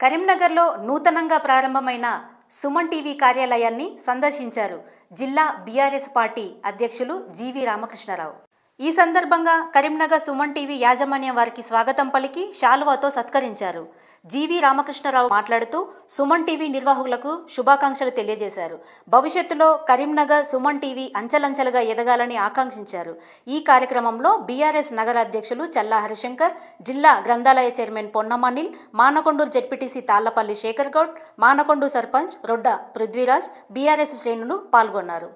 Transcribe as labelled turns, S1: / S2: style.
S1: కరీంనగర్లో నూతనంగా ప్రారంభమైన సుమన్ టీవీ కార్యాలయాన్ని సందర్శించారు జిల్లా బీఆర్ఎస్ పార్టీ అధ్యక్షులు జీవి రామకృష్ణారావు. ఈ సందర్భంగా కరీంనగర్ సుమన్ టీవీ యాజమాన్యం వారికి స్వాగతం పలికి శాలువాతో సత్కరించారు. జీవి రామకృష్ణరావు మాట్లాడుతూ సుమన్ టీవీ నిర్వాహకులకు శుభాకాంక్షలు తెలియజేశారు. భవిష్యత్తులో కరీంనగర్ సుమన్ టీవీ అంచెలంచెలుగా ఎదగాలని ఆకాంక్షించారు. ఈ కార్యక్రమంలో బీఆర్ఎస్ నగర అధ్యక్షులు చల్లా హరిశంకర్ జిల్లా గ్రంథాలయ చైర్మన్ పొన్నమనిల్ మానకొండూరు జెడ్పీటీసీ తాళ్ళపల్లి శేఖర్ గౌడ్ మానకొండూరు సర్పంచ్ రొడ్డ పృథ్వీరాజ్ బీఆర్ఎస్ శ్రేణులు పాల్గొన్నారు.